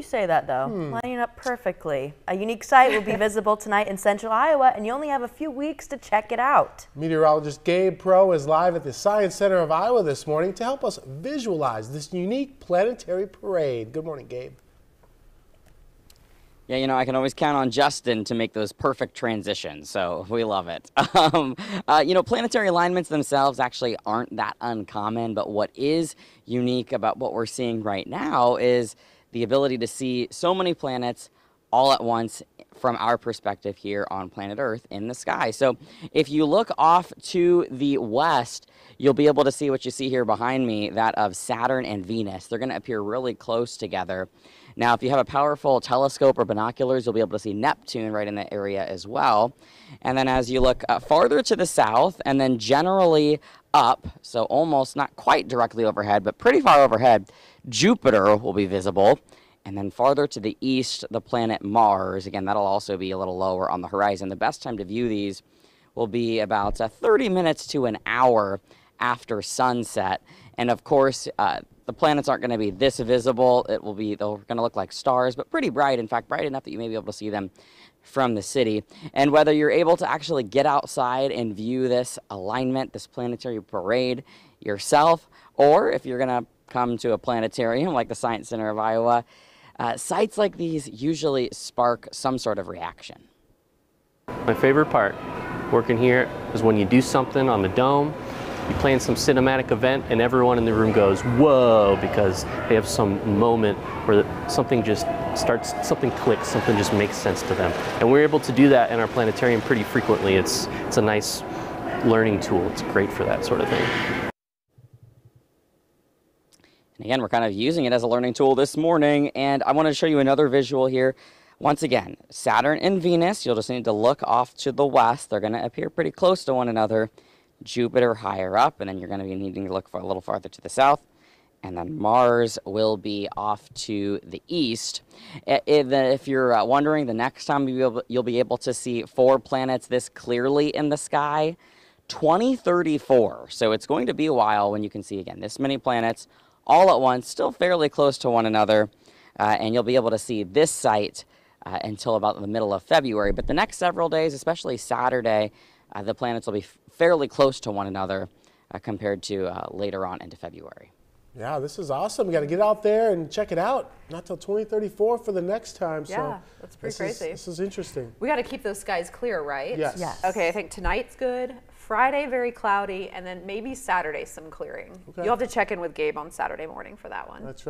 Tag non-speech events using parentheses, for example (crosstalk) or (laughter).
you say that, though. Lining up perfectly. A unique sight will be (laughs) visible tonight in central Iowa, and you only have a few weeks to check it out. Meteorologist Gabe Prough is live at the Science Center of Iowa this morning to help us visualize this unique planetary parade. Good morning, Gabe. Yeah, you know, I can always count on Justin to make those perfect transitions, so we love it. (laughs) Um, uh, you know, planetary alignments themselves actually aren't that uncommon, but what is unique about what we're seeing right now is the ability to see so many planets all at once from our perspective here on planet Earth in the sky. So if you look off to the west, you'll be able to see what you see here behind me, that of Saturn and Venus. They're going to appear really close together. Now, if you have a powerful telescope or binoculars, you'll be able to see Neptune right in that area as well. And then as you look uh, farther to the south and then generally up, so almost not quite directly overhead, but pretty far overhead, Jupiter will be visible. And then farther to the east, the planet Mars. Again, that'll also be a little lower on the horizon. The best time to view these will be about uh, 30 minutes to an hour after sunset. And of course, uh, the planets aren't going to be this visible. It will be, they're going to look like stars, but pretty bright. In fact, bright enough that you may be able to see them from the city. And whether you're able to actually get outside and view this alignment, this planetary parade yourself, or if you're going to come to a planetarium like the Science Center of Iowa, uh, sites like these usually spark some sort of reaction. My favorite part working here is when you do something on the dome, you plan some cinematic event, and everyone in the room goes, whoa, because they have some moment where something just starts, something clicks, something just makes sense to them. And we're able to do that in our planetarium pretty frequently. It's, it's a nice learning tool. It's great for that sort of thing. And again, we're kind of using it as a learning tool this morning. And I want to show you another visual here. Once again, Saturn and Venus, you'll just need to look off to the west. They're going to appear pretty close to one another. Jupiter higher up, and then you're going to be needing to look for a little farther to the south. And then Mars will be off to the east. If you're uh, wondering, the next time you'll be able to see four planets this clearly in the sky, 2034. So it's going to be a while when you can see again this many planets all at once, still fairly close to one another. Uh, and you'll be able to see this sight uh, until about the middle of February. But the next several days, especially Saturday, uh, the planets will be fairly close to one another uh, compared to uh, later on into February. Yeah, this is awesome. We got to get out there and check it out. Not till 2034 for the next time. Yeah, so that's pretty this crazy. Is, this is interesting. We got to keep those skies clear, right? Yes. Yes. Okay, I think tonight's good. Friday very cloudy, and then maybe Saturday some clearing. Okay. You'll have to check in with Gabe on Saturday morning for that one. That's right.